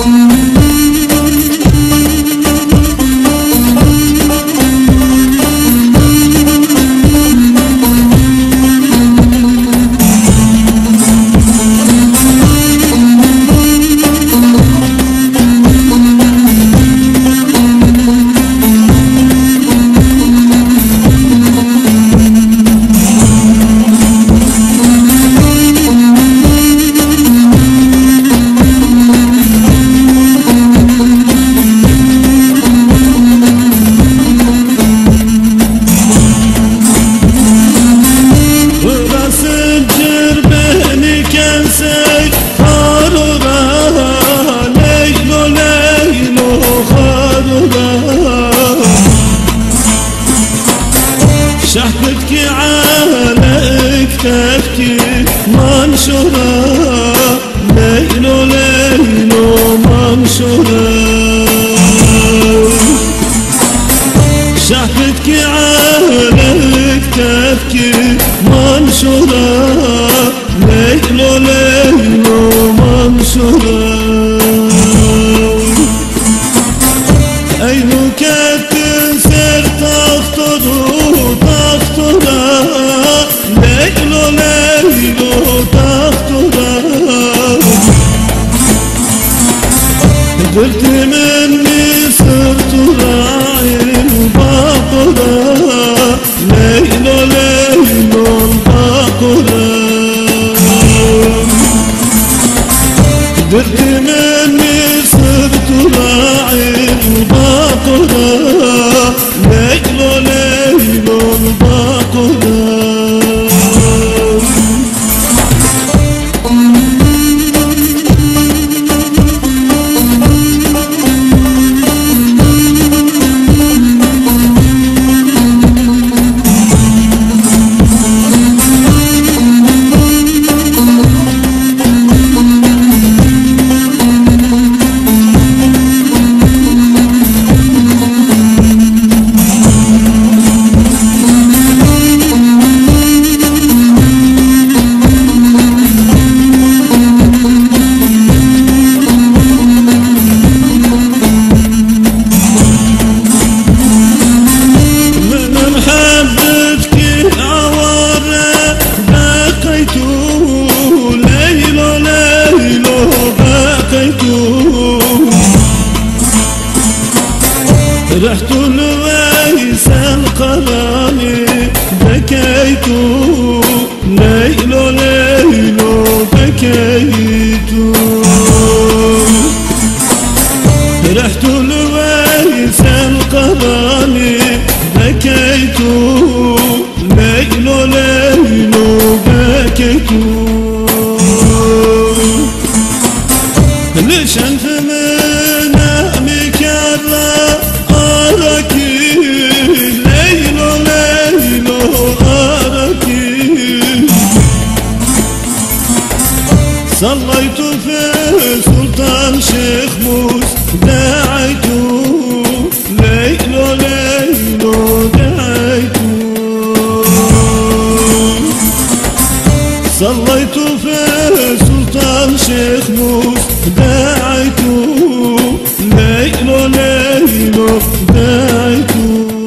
Mm-hmm. فتحت الويس القلالي بكيت ليل ليل بكيت فرحت لويس القلالي بكيت ليل ليل بكيت صليت في سلطان شيخ موس دعيته ليل ليل دعيته صليت في سلطان شيخ موس دعيته ليل ليل دعيته